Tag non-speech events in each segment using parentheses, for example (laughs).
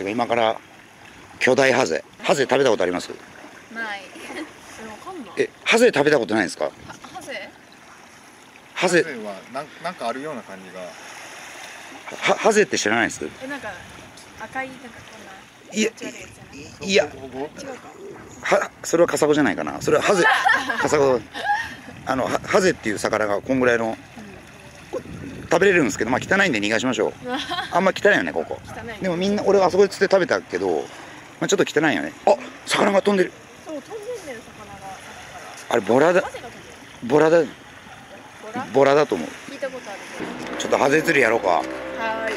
てか今から巨大ハゼ。ハゼ食べたことあります？ない。えハゼ食べたことないんですか？はハゼ。ハゼはなんなんかあるような感じが。はハゼって知らないです？えなんか赤いなんかこんないやいやはそれはカサゴじゃないかな。それはハゼ。カサゴ。あのはハゼっていう魚がこんぐらいのこ食べれるんですけどまあ汚いんで逃がしましょう。(laughs) あんま汚いよねここ。汚いでもみんな俺はあそこで釣って食べたけど、まあ、ちょっと汚いよね。あ魚が飛んでる。そう飛んでんだよ魚が。あれボラだ。らハゼが飛んでるボラだ。ボラ？ボラだと思う。聞いたことある。けどちょっとハゼ釣りやろうか。はー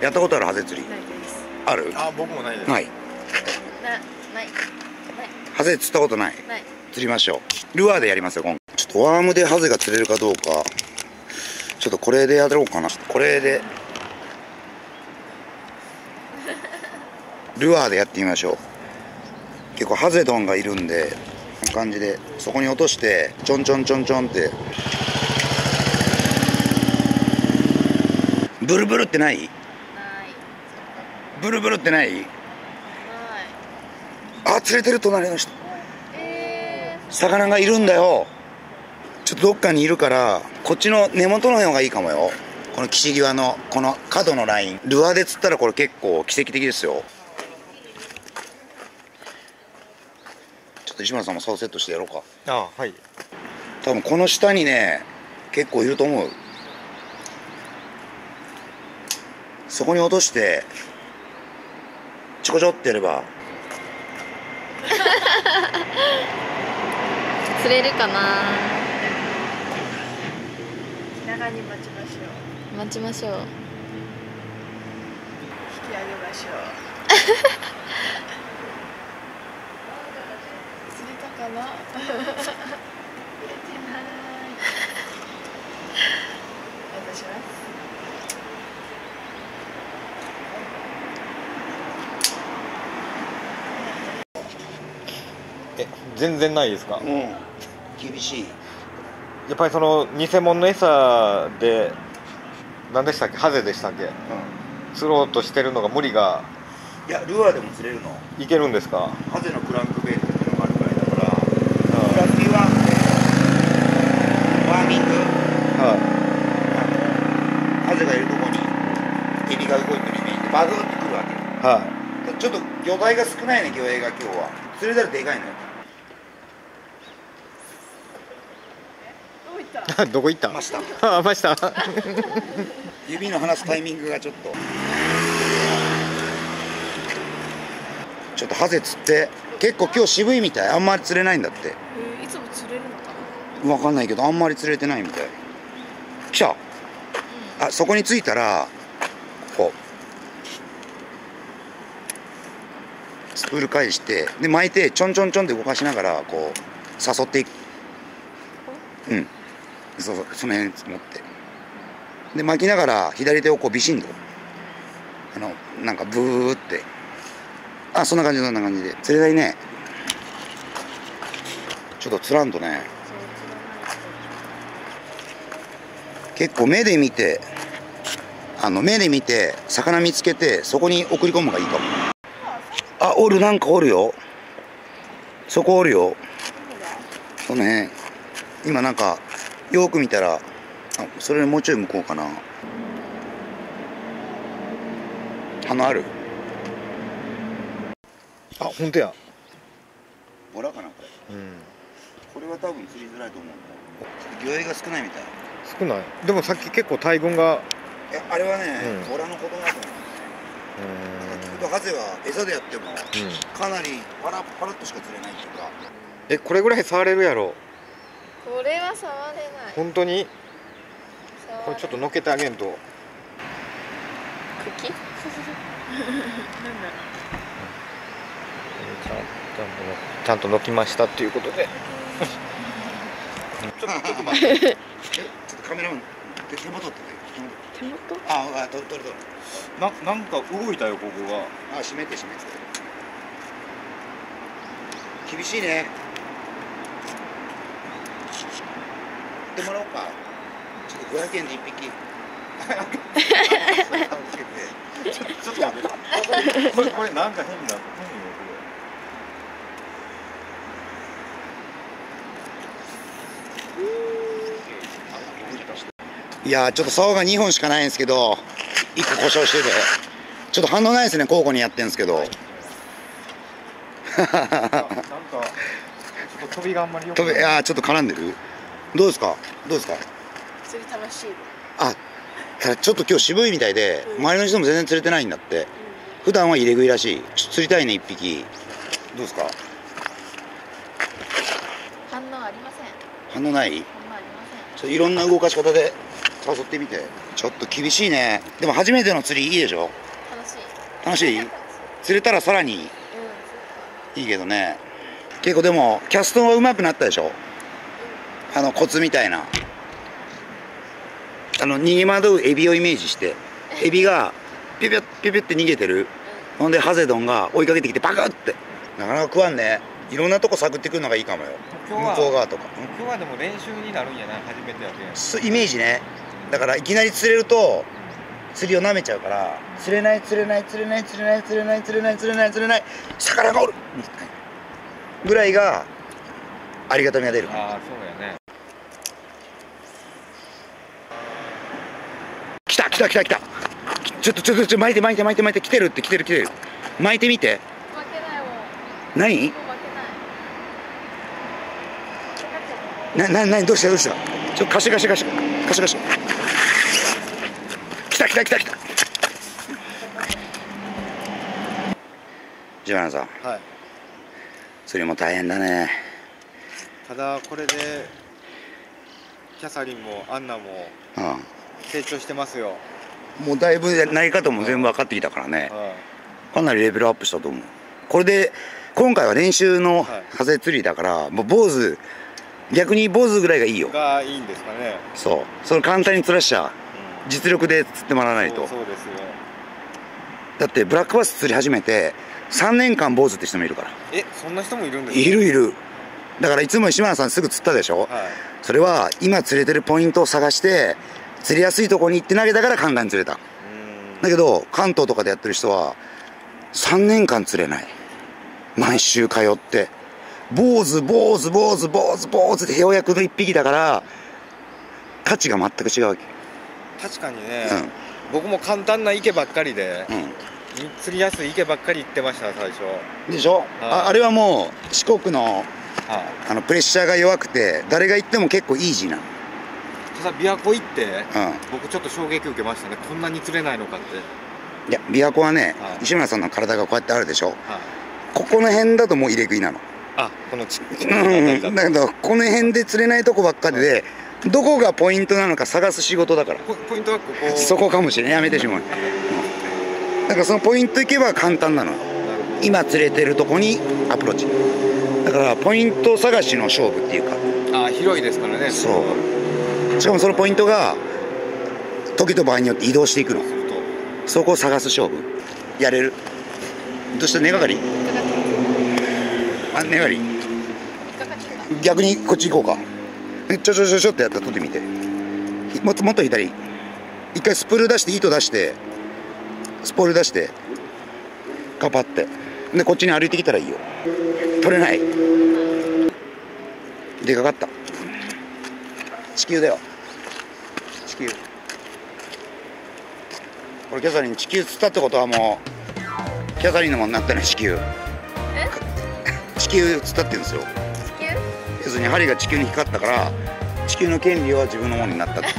い。やったことあるハゼ釣り？ないです。ある？あ僕もないです。ない。なない。ない。ハゼ釣ったことない。ない。釣りましょう。ルアーでやりますよ今回。ちょっとワームでハゼが釣れるかどうかちょっとこれでやろうかな。これで。ルアーでやってみましょう。結構ハゼドンがいるんでこんな感じでそこに落としてちょんちょんちょんちょんって。ブルブルってない？ブルブルってない？あ釣れてる隣の人。え魚がいるんだよちょっとどっかにいるからこっちの根元の方がいいかもよ。この岸際のこの角のライン。ルアーで釣ったらこれ結構奇跡的ですよ。ちょっと石村さんもそうセットしてやろうか。あはい。多分この下にね結構いると思う。そこに落としてちょこちょってやれば。(laughs) 釣れるかな長に待ちましょう。待ちましょう。引き上げましょう。釣れたかな？え全然ないですか？うん。厳しいやっぱりその偽物の餌で何でしたっけ？ハゼでしたっけ？う釣ろうとしてるのが無理がんいやルアーでも釣れるの。いけるんですか？ハゼのクランクベイトっていうのがあるくらい。だからクランキーワームでワーミング。はハゼがいるとこにエビが動いてるイメージ。でバグってくるわけ。い。はちょっと魚体が少ないね魚影が今日は。釣れたらでかいのよ (laughs) どこ行った？ました。(laughs) あました？(laughs) 指の離すタイミングがちょっと。ちょっとハゼ釣って。結構今日渋いみたい。あんまり釣れないんだって。えーいつも釣れるのかな？分かんないけどあんまり釣れてないみたい。来た。あそこに着いたらこう。スプール返してで巻いてちょんちょんちょんって動かしながらこう誘っていく。うんそうそうその辺持って。で巻きながら左手をこうビシンとあのなんかブーって。あそんな感じそんな感じで。釣れないねちょっと釣らんとね結構目で見てあの目で見て魚見つけてそこに送り込むのがいいかも。あおるなんかおるよ。そこおるよ。その辺。今なんかよく見たらあそれもうちょい向こうかな。鼻ある？あ本当や。ボラかなこれ。うん。これは多分釣りづらいと思う。魚影が少ないみたい。少ない。でもさっき結構大群があれはね、うん。ボラの子供だと思う。うちょっとハゼは餌でやってもん、うん、かなりパラパラっとしか釣れないっていうか。えこれぐらい触れるやろこれは触れない。本当に？これちょっとのっけてあげんと。茎？(laughs) なんだちゃんとのちゃんとのきましたっていうことで。ちょっとちょっと待って。(laughs) えちょっとカメラマン手手元って手元？ああ取る取る取るななんか動いたよここが。あ閉めて閉めて。厳しいねでもらおうか。ちょっと500円で1匹。ちょちょっと待ってこれこれなんか変になって変になってるいやーちょっと竿が2本しかないんですけど1個故障してて。ちょっと反応ないですね交互にやってるんですけど。なんかちょっと飛びがあんまりよく飛びいやーちょっと絡んでる？どうですか？どうですか？釣り楽しいあただちょっと今日渋いみたいで周りの人も全然釣れてないんだって。普段は入れ食いらしい。釣りたいね1匹。どうですか？反応ありません。反応ない？反応ありません。ちょっといろんな動かし方で誘ってみて。ちょっと厳しいね。でも初めての釣りいいでしょ？楽しい。楽しい？釣れたらさらにうんいいけどね。結構でもキャストは上手くなったでしょ？あのコツみたいな。あの逃げ惑うエビをイメージしてエビがピュピュッピュピュって逃げてる。ほんでハゼドンが追いかけてきてパクって。なかなか食わんね。いろんなとこ探ってくるのがいいかもよ。向こう側とか。今日はでも練習になるんやない初めてやけイメージね。だからいきなり釣れると釣りを舐めちゃうから釣れない釣れない釣れない釣れない釣れない釣れない釣れない釣れない魚がおるぐらいがありがたみが出る。ああそうやね来た来た来た来た。ちょっとちょっとちょっと巻いて巻いて巻いて巻いて来てるって来てる来てる。巻いてみて。負けな何などうした？どうした？ちょっと貸して貸して貸して。貸して貸して。来た来た来た来た。ジバナさん。はい。釣りも大変だね。ただこれでキャサリンもアンナもう成長してますよ、んもうだいぶ投げ方も全部分かってきたからね。はかなりレベルアップしたと思う。これで今回は練習のはい。ハゼ釣りだからもう坊主逆に坊主ぐらいがいいよ。い、がいいんですかね、そう。それ簡単に釣らしちゃう実力で釣ってもらわないと。そうそうですよ。だってブラックバス釣り始めて3年間坊主って人もいるから。えそんな人もいるんですか？いるいる。だからいつも石村さんすぐ釣ったでしょ？はい。それは今釣れてるポイントを探して釣りやすいところに行って投げたから簡単に釣れた。だけど関東とかでやってる人は3年間釣れない。毎週通って。坊主坊主坊主坊主坊主でようやくの1匹だから価値が全く違うわけ。確かにね、僕も簡単な池ばっかりでうん、うん釣りやすい池ばっかり行ってました最初。でしょ、ああれはもう四国のはい。あのプレッシャーが弱くて誰が行っても結構イージーなの琵琶湖行ってう僕ちょっと衝撃受けましたね。こんなに釣れないのかって。んいや琵琶湖はね、はい。石村さんの体がこうやってあるでしょ。はい。ここの辺だともう入れ食いなの。あこのちうん。だ。だけどこの辺で釣れないとこばっかりでどこがポイントなのか探す仕事だから。ポポイントはここ。そこかもしれないやめてしまう。だからそのポイント行けば簡単なの。今釣れてるとこにアプローチ。だからポイント探しの勝負っていうか。どあ広いですからね。そうしかもそのポイントが時と場合によって移動していくの。そこを探す勝負。やれる。どうした根がかり。あ根がかり。逆にこっち行こうか。ちょちょちょちょってやったら取ってみて。もっともっと左。一回スプール出して糸出してスポール出してカパって。でこっちに歩いてきたらいいよ。取れない。でかかった。地球だよ。球。これキャサリン地球釣ったってことはもうキャサリンのものになったね地球。地球釣ったって言うんですよ。地球？要するに針が地球に光ったから地球の権利は自分のものになったっていう。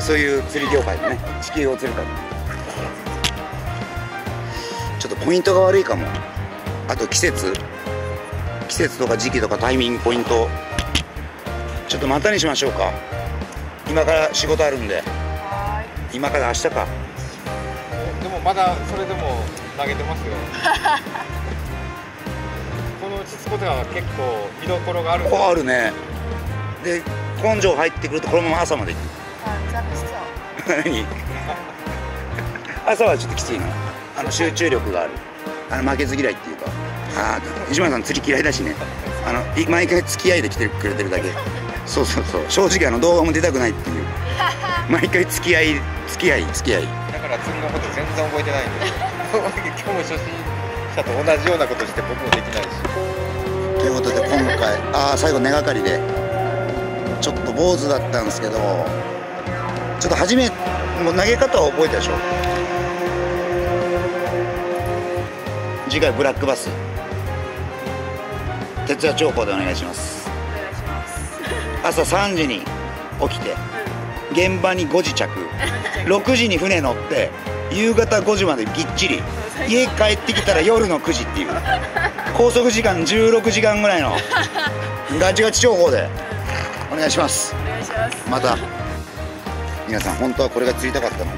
そういう釣り業界でね。地球を釣るために。ちょっとポイントが悪いかも。あと季節。季節とか時期とかタイミングポイント。ちょっとまたにしましょうか今から仕事あるんで。は今から明日か。でもまだそれでも投げてますよ。(laughs) このうちつことが結構見どころがあるこうあるね。で根性入ってくるとこのまま朝まで行く。何？(laughs) 朝はちょっときついの。あの集中力がある。あの負けず嫌いっていうか。ああ石村さん釣り嫌いだしね。あのい毎回付き合いで来てくれてるだけそうそうそう。正直あの動画も出たくないっていう。(laughs) 毎回付き合い付き合い。付き合い。だから釣りのこと全然覚えてないんで (laughs) 今日も初心者と同じようなことして僕もできないし。ということで今回ああ最後根がかりでちょっと坊主だったんですけどちょっと初めもう投げ方を覚えたでしょ。次回ブラックバス。徹夜兆候でお願いします朝3時に起きて現場に5時着6時に船乗って夕方5時までぎっちり家帰ってきたら夜の9時っていう拘束時間16時間ぐらいのガチガチ情報でお願いします。お願いします。また皆さん本当はこれが釣りたかったの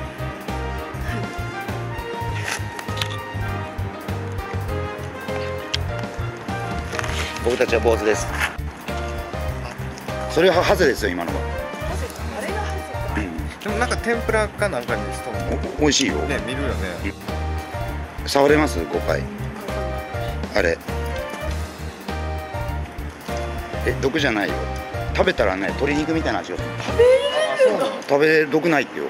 僕たちは坊主ですそれはハゼですよ今のは、あれが入ってうんでもなんか天ぷらかなんかにしとも。お美味しいよ、ね見るよね。触れます？5回。あれ。え毒じゃないよ。食べたらね鶏肉みたいな味をあそうなの？食べ毒ないってよ